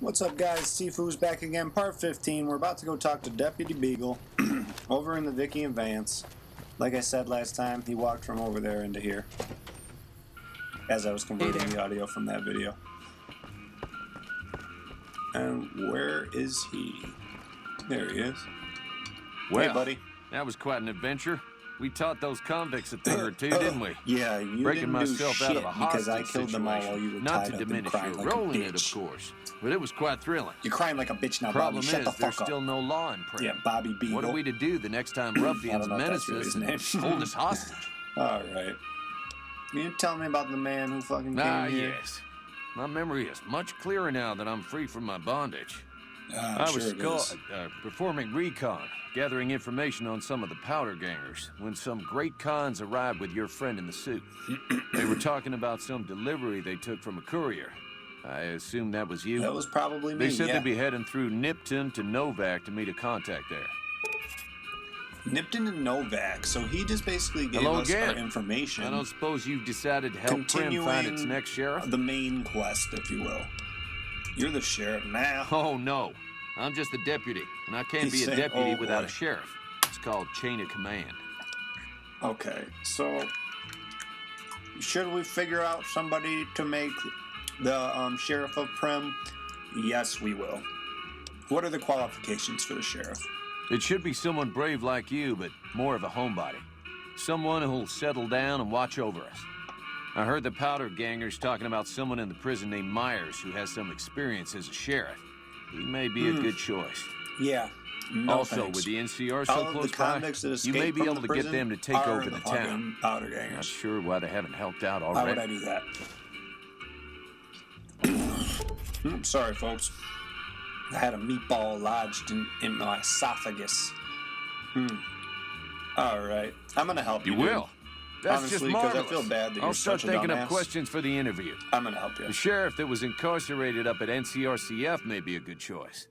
What's up, guys? Sifu's back again, part 15. We're about to go talk to Deputy Beagle over in the Vikki and Vance. Like I said last time, he walked from over there into here as I was converting the audio from that video. And where is he? There he is. Well, hey, buddy. that was quite an adventure. We taught those convicts a thing or two, didn't we? Yeah, you Breaking didn't myself do out shit of a because I killed them all while you were Not tied to up and diminish crying your like role a in it, of course, but it was quite thrilling. You're crying like a bitch now, Problem Bobby. Shut is, the fuck there's up. still no law in Primm. Yeah, Bobby Beagle. What are we to do the next time ruffians don't know if menace us and hold us hostage? All right. Can you tell me about the man who fucking came Ah, here? yes. My memory is much clearer now that I'm free from my bondage. Ah, I sure was is. uh, performing recon, gathering information on some of the powder gangers, when some great cons arrived with your friend in the suit. they were talking about some delivery they took from a courier. I assume that was you. That was probably me. they said yeah. they'd be heading through Nipton to Novac to meet a contact there. Nipton and Novac. So he just basically gave Hello us again. our information. I don't suppose you've decided to help Primm find its next sheriff? the main quest, if you will. You're the sheriff now. Oh, no. I'm just the deputy, and I can't He's be a deputy "Oh, without boy." a sheriff. It's called chain of command. Okay, so should we figure out somebody to make the um, sheriff of Primm? Yes, we will. What are the qualifications for the sheriff? It should be someone brave like you, but more of a homebody. Someone who'll settle down and watch over us. I heard the powder gangers talking about someone in the prison named Meyers who has some experience as a sheriff. He may be a good choice. Yeah. Hmm. No also, thanks. with the NCR so of close the by, you may be able to get them to take over the fucking town. Powder gangers. Not sure why they haven't helped out already. would I do that? Hmm, Sorry, folks. I had a meatball lodged in, in my esophagus. Hmm. All right. I'm gonna help you. You dude. will. That's Honestly, just 'cause I feel bad that I'll you're start such a thinking dumbass. up questions for the interview. I'm gonna help you. The sheriff that was incarcerated up at NCRCF may be a good choice.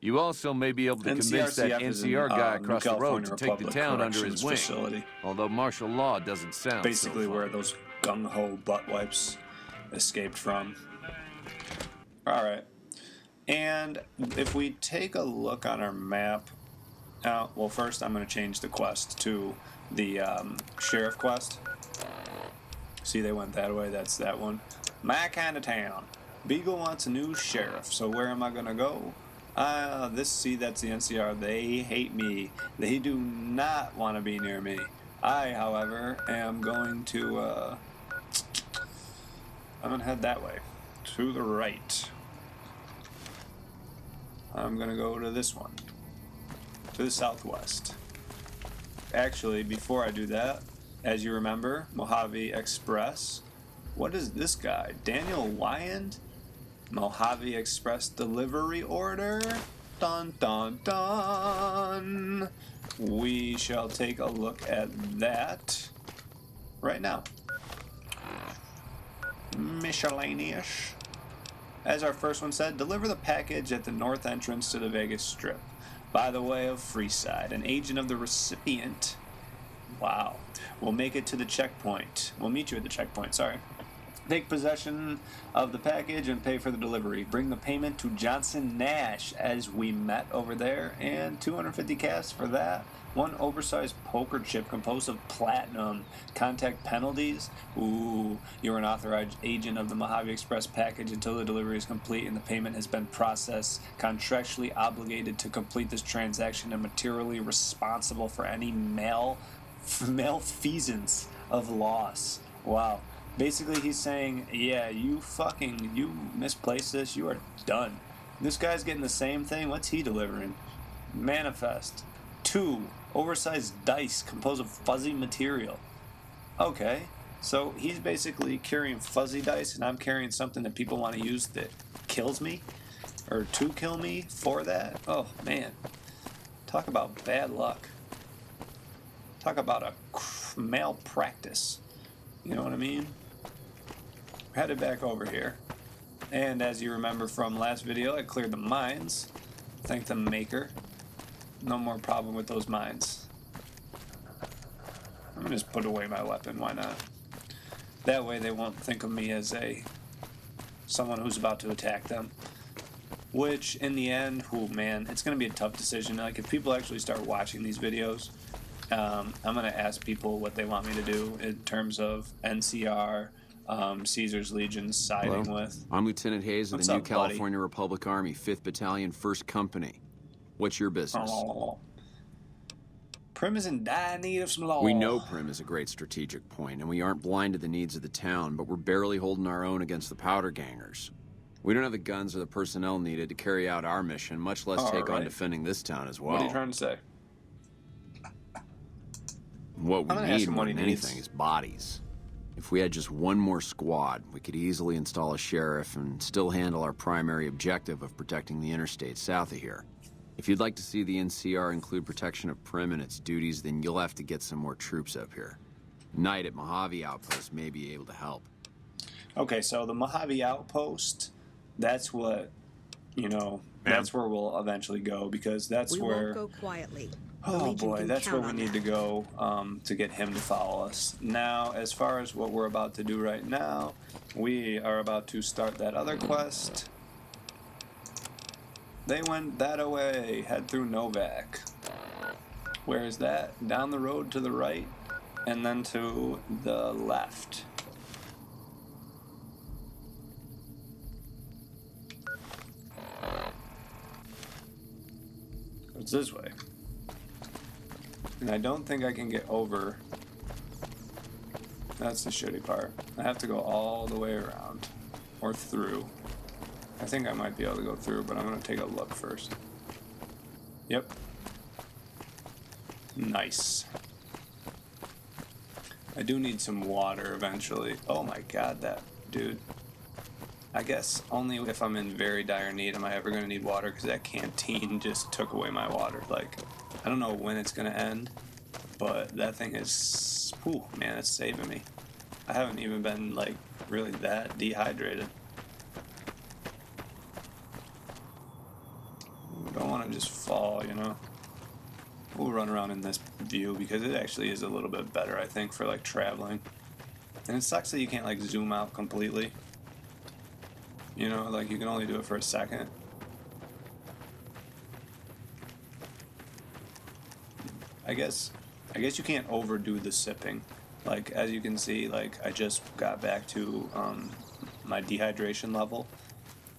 You also may be able to convince that NCRCF is an, NCR guy um, across the road to take the town under his wing. facility. Although martial law doesn't sound so Basically, fun. where those gung ho butt wipes escaped from. All right. And if we take a look on our map, uh, well, first I'm going to change the quest to the um, sheriff quest. See, they went that way. That's that one. My kind of town. Beagle wants a new sheriff. So where am I to go? Uh, this, see, that's the NCR. They hate me. They do not want to be near me. I, however, am going to, uh, I'm to head that way. To the right. I'm to go to this one. To the southwest. Actually, before I do that, as you remember, Mojave Express. What is this guy? Daniel Wyand? Mojave Express delivery order? Dun dun dun! We shall take a look at that right now. Miscellaneous. As our first one said, deliver the package at the north entrance to the Vegas Strip by the way of Freeside, an agent of the recipient. Wow. We'll make it to the checkpoint. We'll meet you at the checkpoint, sorry. Take possession of the package and pay for the delivery. Bring the payment to Johnson Nash as we met over there, and 250 cash for that. One oversized poker chip composed of platinum. Contact penalties. Ooh, you're an authorized agent of the Mojave Express package until the delivery is complete and the payment has been processed. Contractually obligated to complete this transaction and materially responsible for any mal malfeasance of loss. Wow. Basically, he's saying, yeah, you fucking, you misplaced this, you are done. This guy's getting the same thing. What's he delivering? Manifest. Two, oversized dice composed of fuzzy material. Okay, so he's basically carrying fuzzy dice, and I'm carrying something that people want to use that kills me, or to kill me for that. Oh, man. Talk about bad luck. Talk about a malpractice. You know what I mean? Headed back over here. And as you remember from last video, I cleared the mines. Thank the maker. No more problem with those mines. I'm gonna just put away my weapon, why not? That way they won't think of me as a someone who's about to attack them. which in the end, oh man, it's going to be a tough decision. Like if people actually start watching these videos, um, I'm going to ask people what they want me to do in terms of NCR, um, Caesar's Legion siding Hello? with. I'm Lieutenant Hayes of What's the New up, buddy? California Republic Army, 5th Battalion, 1st Company. What's your business? Oh. Primm is in dire need of some law. We know Primm is a great strategic point, and we aren't blind to the needs of the town, but we're barely holding our own against the powder gangers. We don't have the guns or the personnel needed to carry out our mission, much less All take on defending this town as well. What are you trying to say? What we need more than anything is bodies. If we had just one more squad, we could easily install a sheriff and still handle our primary objective of protecting the interstate south of here. If you'd like to see the NCR include protection of Primm and its duties, then you'll have to get some more troops up here. Knight at Mojave Outpost may be able to help. Okay, so the Mojave Outpost, that's what, you know, Ma'am? that's where we'll eventually go because that's we where. won't go quietly. Oh boy, that's where we need that. to go um, to get him to follow us. Now, as far as what we're about to do right now, we are about to start that other quest. They went that away, head through Novac. Where is that? Down the road to the right, and then to the left. It's this way. And I don't think I can get over. That's the shitty part. I have to go all the way around. Or through. I think I might be able to go through, but I'm going to take a look first. Yep. Nice. I do need some water eventually. Oh my god, that dude. I guess only if I'm in very dire need am I ever going to need water because that canteen just took away my water. Like, I don't know when it's going to end, but that thing is. Whew, man, it's saving me. I haven't even been, like, really that dehydrated. Don't want to just fall, you know? We'll run around in this view because it actually is a little bit better, I think, for, like, traveling. And it sucks that you can't, like, zoom out completely. You know, like you can only do it for a second. I guess I guess you can't overdo the sipping. Like as you can see, like I just got back to um, my dehydration level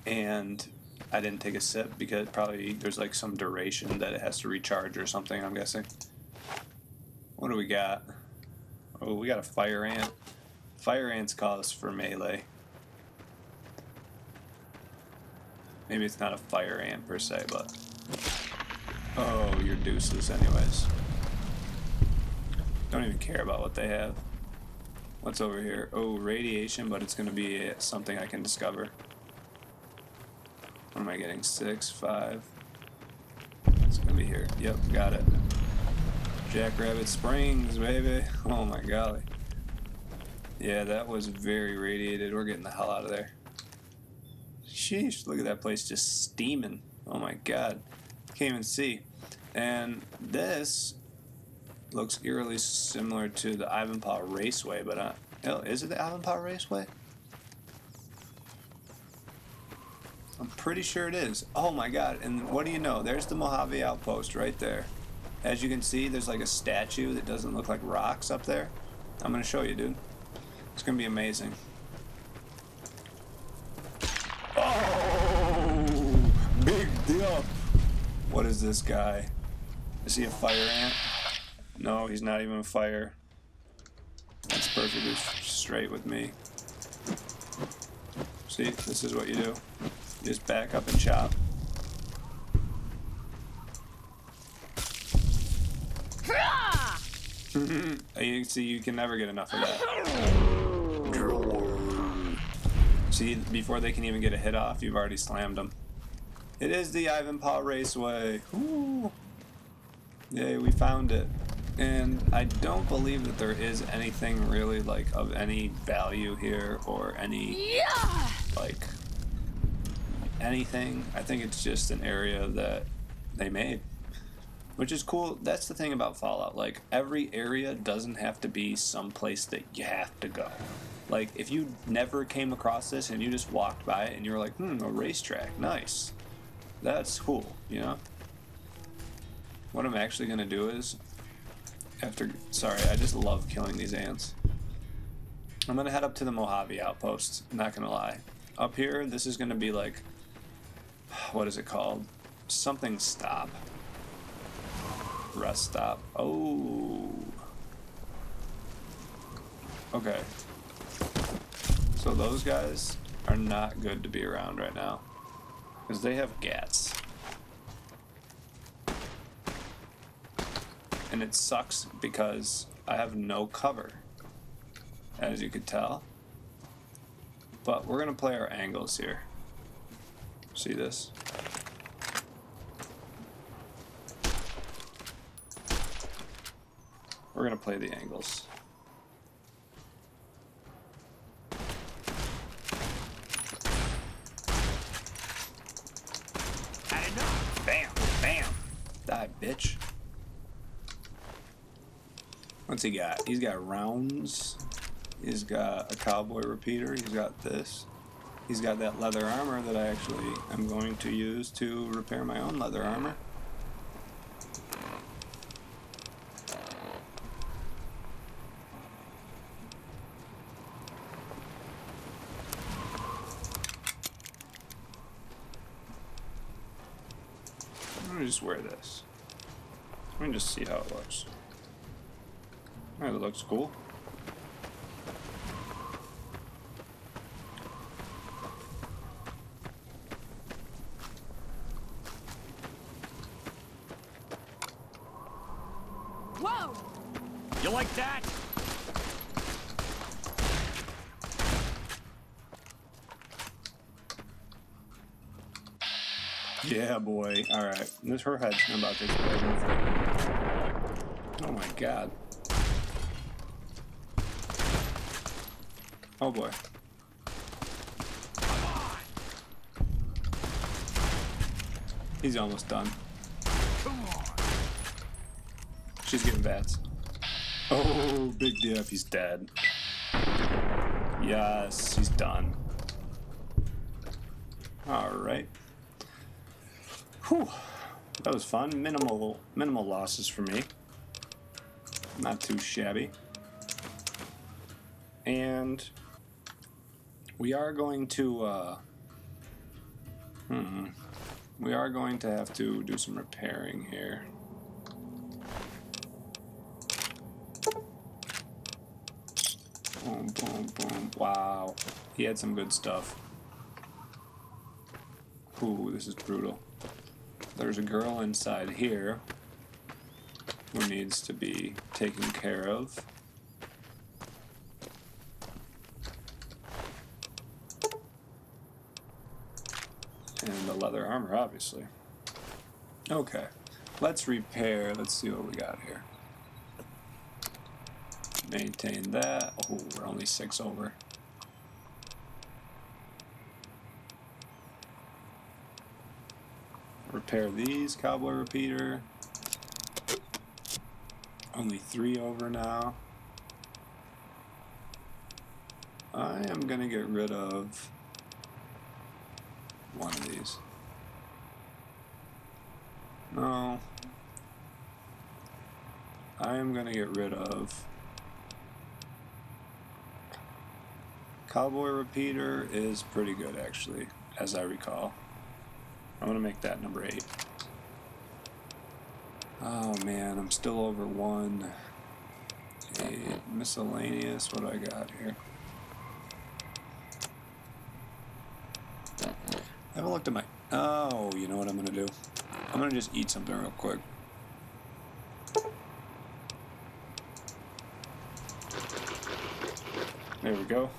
and I didn't take a sip because probably there's like some duration that it has to recharge or something, I'm guessing. What do we got? Oh, we got a fire ant. Fire ants cause for melee. Maybe it's not a fire ant per se, but. Oh, you're deuces, anyways. Don't even care about what they have. What's over here? Oh, radiation, but it's gonna be uh, something I can discover. What am I getting? Six, five. It's gonna be here. Yep, got it. Jackrabbit Springs, baby. Oh my golly. Yeah, that was very radiated. We're getting the hell out of there. Sheesh, look at that place just steaming. Oh my god. Can't even see. And this looks eerily similar to the Ivanpah Raceway, but uh, oh, is it the Ivanpah Raceway? I'm pretty sure it is. Oh my god, and what do you know? There's the Mojave Outpost right there. As you can see, there's like a statue that doesn't look like rocks up there. I'm gonna show you, dude. It's gonna be amazing. Oh, big dip. What is this guy? Is he a fire ant? No, he's not even a fire. That's perfectly straight with me. See, this is what you do. Just back up and chop. you see, you can never get enough of that. See, before they can even get a hit off, you've already slammed them. It is the Ivanpah Raceway. Ooh. Yay, we found it. And I don't believe that there is anything really like of any value here or any like anything. I think it's just an area that they made. Which is cool. That's the thing about Fallout. Like every area doesn't have to be some place that you have to go. Like if you never came across this and you just walked by it and you were like, hmm, a racetrack, nice. that's cool, you know? What I'm actually gonna do is, after, sorry, I just love killing these ants. I'm gonna head up to the Mojave outpost, not gonna lie. Up here, this is gonna be like, what is it called? Something stop. Rest stop. Oh. Okay. So those guys are not good to be around right now. Because they have gats. And it sucks because I have no cover. As you could tell. But we're going to play our angles here. See this? We're going to play the angles. Bam! Bam! Die, bitch. What's he got? He's got rounds. He's got a cowboy repeater. He's got this. He's got that leather armor that I actually am going to use to repair my own leather armor. Let me just wear this. Let me just see how it looks. Alright, it looks cool. Whoa! You like that? Yeah, boy. All right. This her head's about to explode. Oh my god. Oh boy. He's almost done. She's getting bats. Oh, big dip. He's dead. Yes, he's done. All right. Whew. That was fun. Minimal minimal losses for me. Not too shabby. And we are going to uh hmm. We are going to have to do some repairing here. Boom, boom, boom. Wow. He had some good stuff. Ooh, this is brutal. There's a girl inside here who needs to be taken care of. And the leather armor, obviously. Okay. Let's repair. Let's see what we got here. Maintain that. Oh, we're only six over. Repair these, cowboy repeater. Only three over now. I am gonna get rid of one of these. No. I am gonna get rid of Cowboy repeater is pretty good actually, as I recall. I'm gonna make that number eight. Oh man, I'm still over one. Eight, miscellaneous, what do I got here? I haven't looked at my. Oh, you know what I'm gonna do? I'm gonna just eat something real quick. There we go.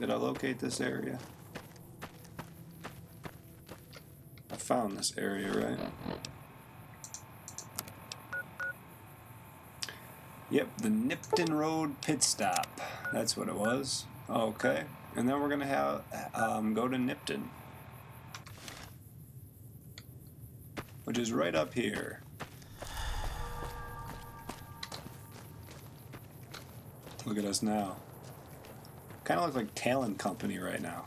Did I locate this area? I found this area, right? Yep, the Nipton Road pit stop. That's what it was. Okay, and then we're gonna have um, go to Nipton, which is right up here. Look at us now. Kind of look like Talon Company right now.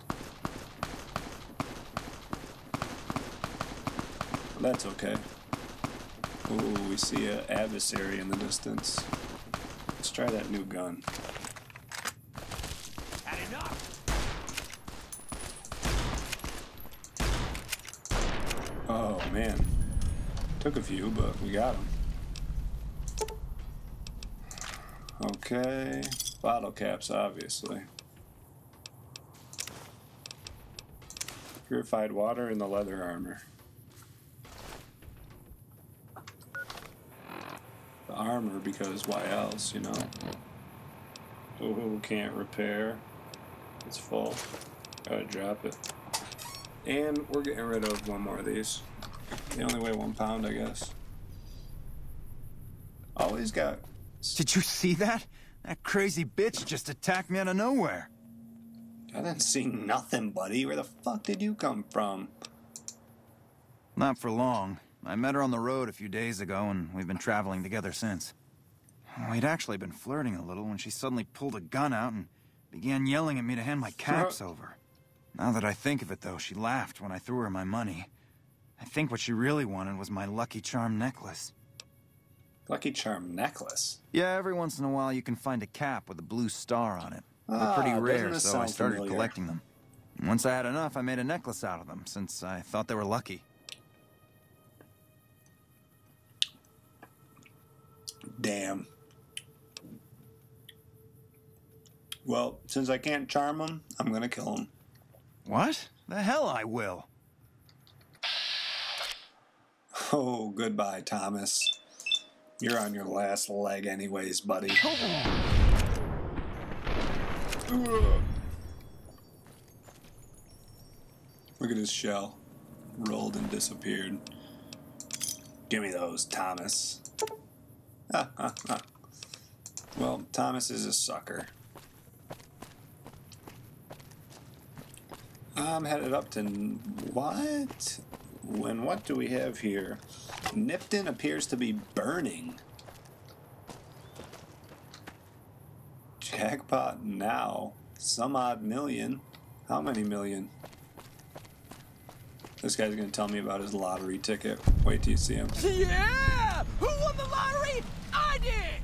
That's okay. Ooh, we see an adversary in the distance. Let's try that new gun. Had enough! Oh man. Took a few, but we got them. Okay. Bottle caps, obviously. Purified water in the leather armor. The armor, because why else, you know? Oh, can't repair. It's full. Gotta drop it. And we're getting rid of one more of these. They only weigh one pound, I guess. Always got. Did you see that? That crazy bitch just attacked me out of nowhere. I didn't see nothing, buddy. Where the fuck did you come from? Not for long. I met her on the road a few days ago, and we've been traveling together since. We'd actually been flirting a little when she suddenly pulled a gun out and began yelling at me to hand my caps over. Now that I think of it, though, she laughed when I threw her my money. I think what she really wanted was my Lucky Charm necklace. Lucky Charm necklace. Yeah, every once in a while you can find a cap with a blue star on it. They're Ah, pretty rare, so I started familiar? collecting them. Once I had enough, I made a necklace out of them, since I thought they were lucky. Damn. Well, since I can't charm him, I'm gonna kill him. What? The hell I will. Oh, goodbye, Thomas. You're on your last leg, anyways, buddy. Look at his shell. Rolled and disappeared. Give me those, Thomas. Well, Thomas is a sucker. I'm headed up to what? When what do we have here? Nipton appears to be burning. Jackpot now. Some odd million. How many million? This guy's gonna tell me about his lottery ticket. Wait till you see him. Yeah! Who won the lottery? I did!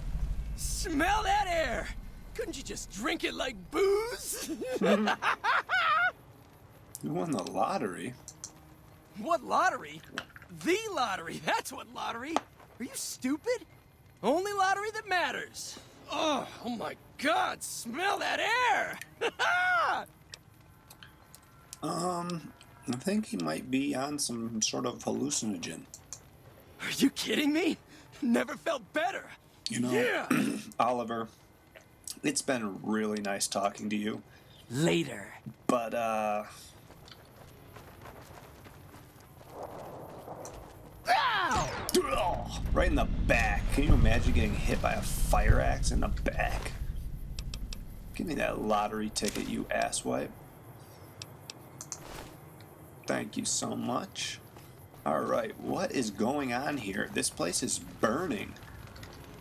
Smell that air! Couldn't you just drink it like booze? you won the lottery? what lottery? The lottery, that's what lottery! Are you stupid? Only lottery that matters. Oh, oh my god, smell that air! Um, I think he might be on some sort of hallucinogen. Are you kidding me? Never felt better. You know, Yeah! Oliver, it's been really nice talking to you, Later. but, uh, Ow! right in the back. Can you imagine getting hit by a fire axe in the back? Give me that lottery ticket, you asswipe. Thank you so much. Alright, what is going on here? This place is burning.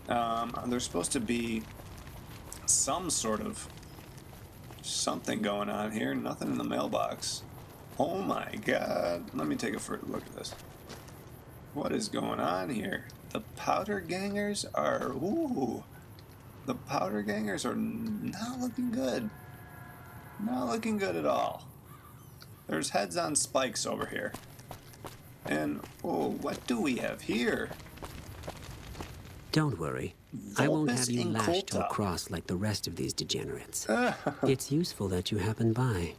Um, there's supposed to be some sort of something going on here. Nothing in the mailbox. Oh my god. Let me take a further look at this. What is going on here? The powder gangers are. Ooh. The powder gangers are not looking good. Not looking good at all. There's heads on spikes over here. And, oh, what do we have here? Don't worry. I won't have you lashed to a cross like the rest of these degenerates. it's useful that you happen by.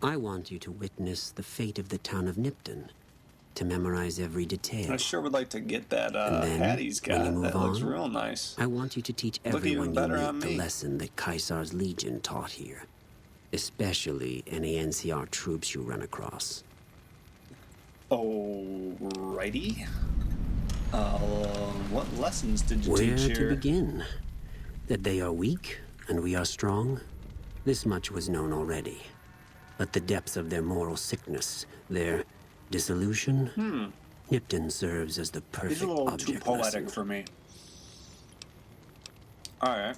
I want you to witness the fate of the town of Nipton, to memorize every detail. I sure would like to get that uh, And then, hat he's when you move That looks on, real nice. I want you to teach everyone you meet the me. lesson that Caesar's Legion taught here, especially any NCR troops you run across. Alrighty. Uh, what lessons did you Where teach to begin? That they are weak and we are strong? This much was known already. But the depths of their moral sickness, their disillusion, Nipton serves as the Hmm. Perfect a little object too poetic lesson. for me. Alright.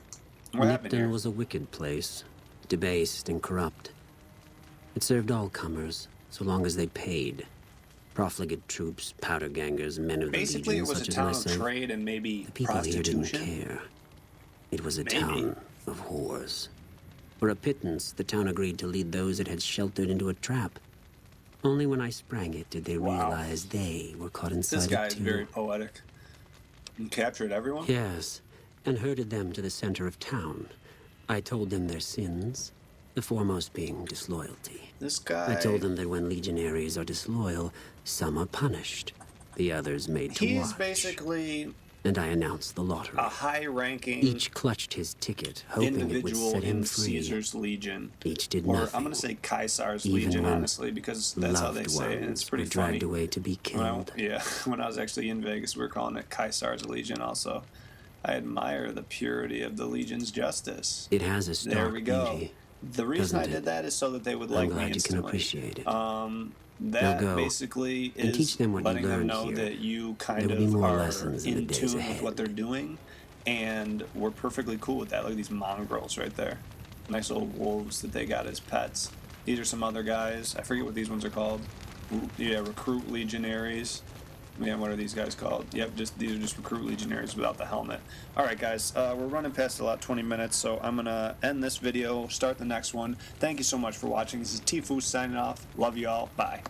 What happened here? Nipton was a wicked place, debased and corrupt. It served all comers, so long as they paid. Profligate troops, powder gangers, men of the city. Basically, the it Legion, was a town of trade and maybe The people here didn't care. It was a Maybe. town of whores. For a pittance, the town agreed to lead those it had sheltered into a trap. Only when I sprang it did they Wow. realize they were caught inside This guy is very poetic. And captured everyone? Yes, and herded them to the center of town. I told them their sins, the foremost being disloyalty. This guy. I told them that when legionaries are disloyal, some are punished, the others made to He's watch. basically And I announced the lottery. a high ranking Each clutched his ticket, hoping it would individual set him in free. Caesar's Legion. Each did Or nothing. I'm going to say Caesar's Even Legion, honestly, because that's how they say it. and It's pretty were funny. dragged away to be killed. yeah, when I was actually in Vegas, we were calling it Caesar's Legion also. I admire the purity of the Legion's justice. It has a stark There we go. beauty. The reason I doesn't did it? that is so that they would I'm like me glad you can appreciate it. Um, that go basically and teach them what you letting them learned know here. that you kind There will be of more are lessons in the in days tune with ahead. what they're doing, and we're perfectly cool with that. Look at these mongrels right there, nice little wolves that they got as pets. These are some other guys. I forget what these ones are called. Yeah, recruit legionaries. Yeah, what are these guys called? Yep, just these are just recruit legionaries without the helmet. All right, guys, uh, we're running past a lot, 20 minutes, so I'm gonna end this video, start the next one. Thank you so much for watching. This is Tifu signing off. Love you all. Bye.